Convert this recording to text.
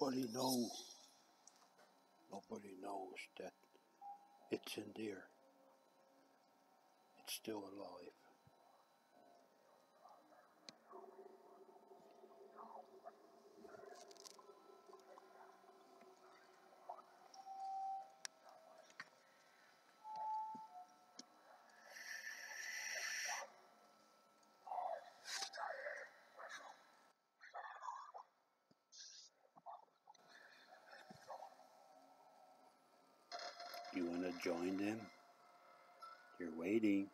Nobody knows. Nobody knows that it's in there. It's still alive. You want to join them? You're waiting.